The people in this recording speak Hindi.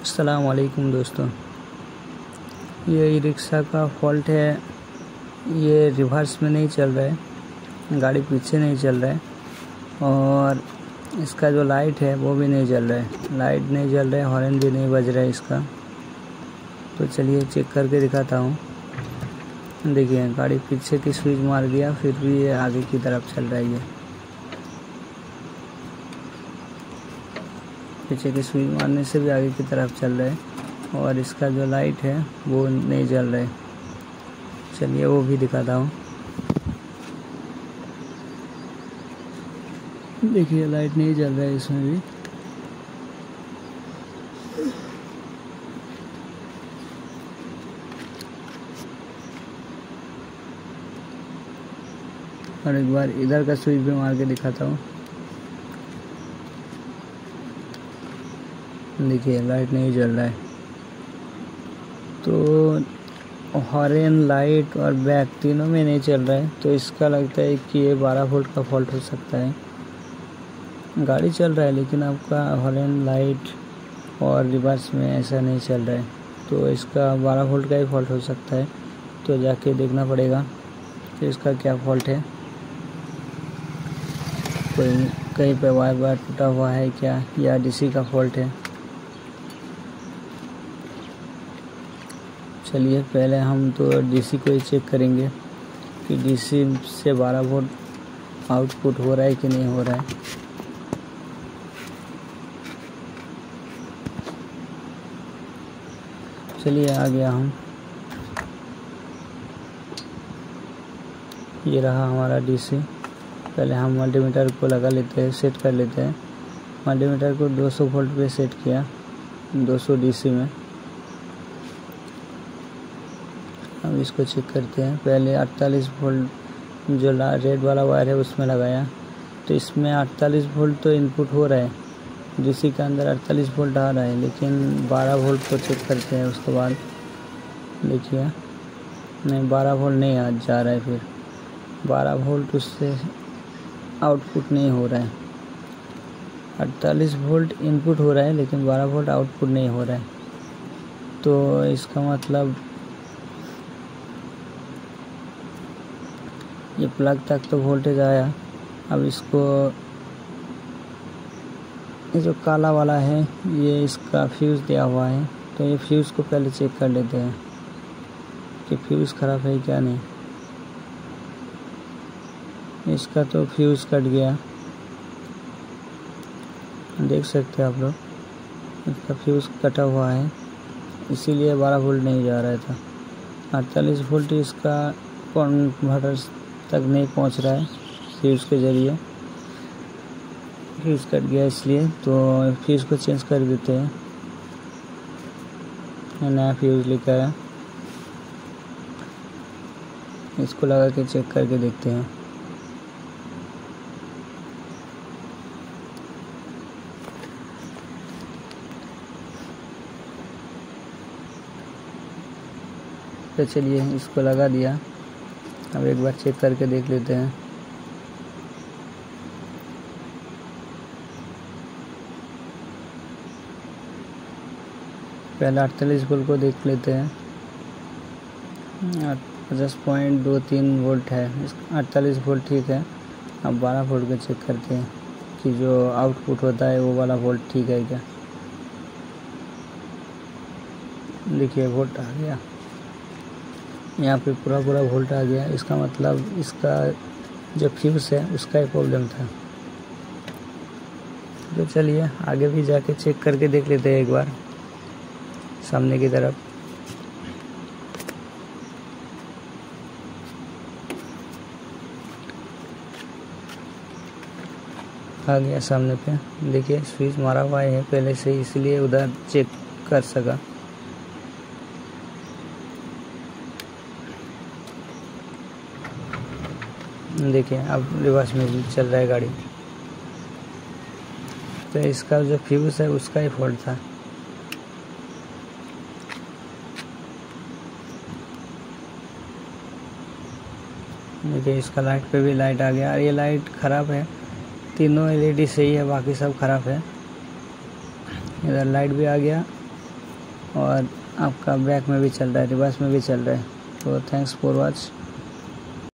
असलकुम दोस्तों। ये रिक्शा का फॉल्ट है। ये रिवर्स में नहीं चल रहा है। गाड़ी पीछे नहीं चल रहा है। और इसका जो लाइट है, वो भी नहीं जल रहा है। लाइट नहीं जल रहा है, हॉर्न भी नहीं बज रहा है इसका। तो चलिए चेक करके दिखाता हूँ। देखिए, गाड़ी पीछे की स्विच मार दिया, फिर भी ये आगे की तरफ़ चल रहा है पीछे की स्विच मारने से भी आगे की तरफ़ चल रहा है और इसका जो लाइट है, वो नहीं जल रहा। है चलिए, वो भी दिखाता हूँ। देखिए लाइट नहीं जल रहा है इसमें भी। और एक बार इधर का स्विच भी मार के दिखाता हूँ। देखिए लाइट नहीं जल रहा है। तो हॉर्न लाइट और बैक तीनों में नहीं चल रहा है तो इसका लगता है कि ये 12 वोल्ट का फॉल्ट हो सकता है। गाड़ी चल रहा है, लेकिन आपका हॉर्न लाइट और रिवर्स में ऐसा नहीं चल रहा है। तो इसका 12 वोल्ट का ही फॉल्ट हो सकता है तो जाके देखना पड़ेगा कि इसका क्या फॉल्ट है। कोई कहीं पे वायर वायर टूटा हुआ है क्या, या डीसी का फॉल्ट है। चलिए, पहले हम तो डीसी को ही चेक करेंगे कि डीसी से 12 वोल्ट आउटपुट हो रहा है कि नहीं हो रहा है। चलिए, आ गया हम। ये रहा हमारा डीसी पहले हम मल्टीमीटर को लगा लेते हैं सेट कर लेते हैं। मल्टीमीटर को 200 वोल्ट पे सेट किया 200 डीसी में। अब इसको चेक करते हैं। पहले 48 वोल्ट जो रेड वाला वायर है, उसमें लगाया। तो इसमें 48 वोल्ट तो इनपुट हो रहा है। डीसी के अंदर 48 वोल्ट आ रहा है, लेकिन 12 वोल्ट को चेक करते हैं उसके बाद। देखिए, नहीं 12 वोल्ट नहीं आ, जा रहा है फिर। 12 वोल्ट उससे आउटपुट नहीं हो रहा है। 48 वोल्ट इनपुट हो रहा है, लेकिन 12 वोल्ट आउटपुट नहीं हो रहा है। तो इसका मतलब ये प्लग तक तो वोल्टेज आया। अब इसको ये जो काला वाला है, ये इसका फ्यूज़ दिया हुआ है। तो ये फ्यूज़ को पहले चेक कर लेते हैं कि फ्यूज़ ख़राब है क्या नहीं। इसका तो फ्यूज़ कट गया। देख सकते हैं आप लोग, इसका फ्यूज़ कटा हुआ है। इसीलिए 12 वोल्ट नहीं जा रहा था। अड़तालीस वोल्ट इसका कन्वर्टर तक नहीं पहुँच रहा है फ्यूज़ के ज़रिए। फ्यूज़ कट गया इसलिए तो फ्यूज़ को चेंज कर देते हैं। नया फ्यूज़ लेकर आया इसको लगा के चेक करके देखते हैं। तो चलिए, इसको लगा दिया। अब एक बार चेक करके देख लेते हैं। पहले अड़तालीस वोल्ट को देख लेते हैं। पचास पॉइंट दो तीन वोल्ट है। अड़तालीस वोल्ट ठीक है। अब बारह वोल्ट को चेक करते हैं कि जो आउटपुट होता है वो वाला वोल्ट ठीक है क्या? देखिए वोल्ट आ गया। यहाँ पे पूरा पूरा वोल्ट आ गया। इसका मतलब इसका जो फ्यूज़ है, उसका ही प्रॉब्लम था। तो चलिए, आगे भी जाके चेक करके देख लेते हैं एक बार, सामने की तरफ़। आ गया सामने पे। देखिए, स्विच मारा हुआ है पहले से, इसलिए उधर चेक कर सका। देखिए, अब रिवर्स में चल रहा है गाड़ी। तो इसका जो फ्यूज़ है, उसका ही फॉल्ट था। देखिए, इसका लाइट पे भी लाइट आ गया। और ये लाइट ख़राब है। तीनों एलईडी सही है बाकी सब ख़राब है। इधर लाइट भी आ गया। और आपका बैक में भी चल रहा है रिवर्स में भी चल रहा है। तो थैंक्स फॉर वॉच